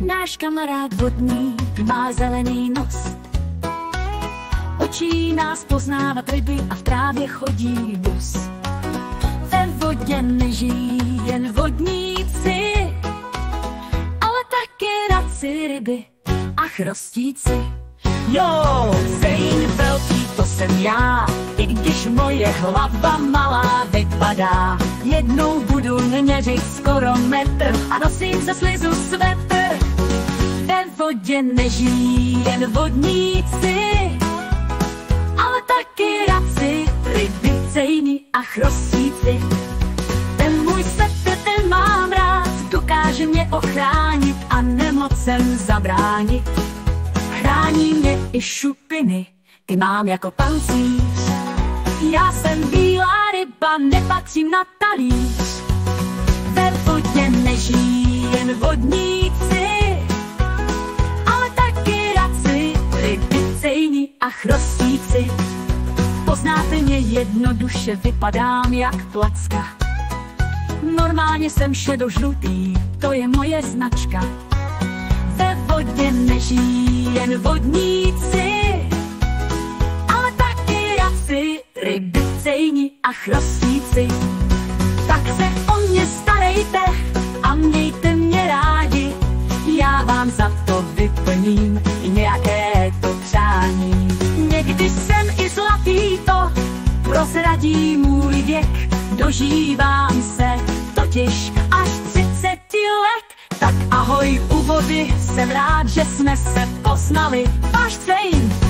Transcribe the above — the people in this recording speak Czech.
Náš kamarád vodní má zelený nos. Učí nás poznávat ryby a v trávě chodí bus. Ve vodě nežijí jen vodníci, ale taky raci ryby a chrostíci. Jo, Zejn velký, to jsem já, když moje hlava malá vypadá. Jednou budu měřit skoro metr a nosím se slizu svetr. Ve vodě nežijí jen vodníci, ale taky raci, ryby, cejny a chrostíci. Ten můj svetr, ten mám rád, dokáže mě ochránit a nemocem zabránit. Chrání mě i šupiny, ty mám jako pancíř. Já jsem bílá ryba, nepatřím na talíř. Ve vodě nežijí jen vodníci, ale taky raci, ryby, a chrostíci. Poznáte mě jednoduše, vypadám jak placka. Normálně jsem šedožlutý, to je moje značka. Ve vodě nežijí jen vodníci, cejni a chrostíci. Tak se o mě starejte a mějte mě rádi, já vám za to vyplním nějaké to přání. Někdy jsem i zlatý, to prozradí můj věk, dožívám se totiž až 30 let. Tak ahoj u vody, jsem rád, že jsme se poznali. Váš Zejn,